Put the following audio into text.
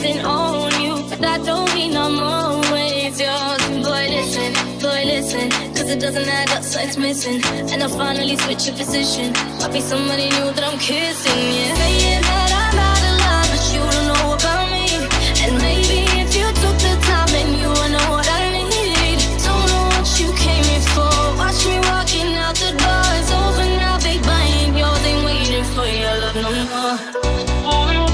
I've on you, but that don't mean I'm always yours. Boy, listen, boy, listen, 'cause it doesn't add up, so it's missing. And I finally switch your position. Might be somebody new that I'm kissing, yeah. Saying that I'm out of line, but you don't know about me. And maybe if you took the time, then you would know what I need. Don't know what you came here for. Watch me walking out the door. It's over now. I ain't yours, ain't waiting for your love no more.